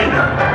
dinner.